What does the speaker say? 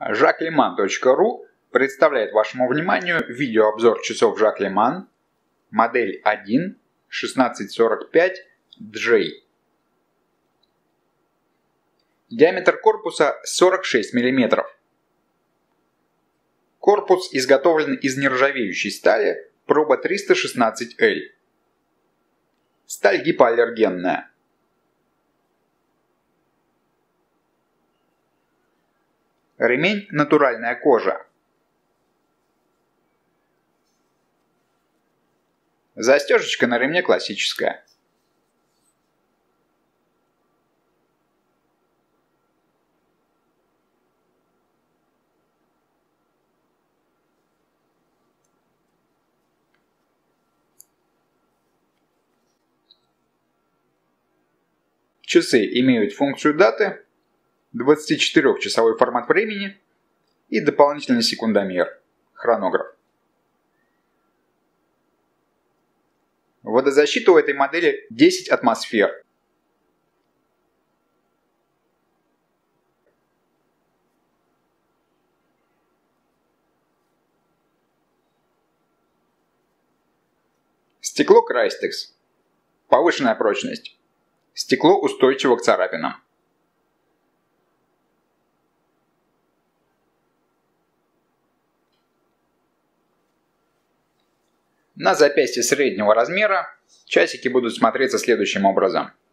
jacqueline.ru представляет вашему вниманию видеообзор часов Жак модель 1 1645J. Диаметр корпуса 46 мм. Корпус изготовлен из нержавеющей стали, проба 316L. Сталь гипоаллергенная. Ремень – натуральная кожа. Застежечка на ремне классическая. Часы имеют функцию даты, 24-часовой формат времени и дополнительный секундомер, хронограф. Водозащита у этой модели 10 атмосфер. Стекло Крайстекс. Повышенная прочность. Стекло устойчиво к царапинам. На запястье среднего размера. Часики будут смотреться следующим образом –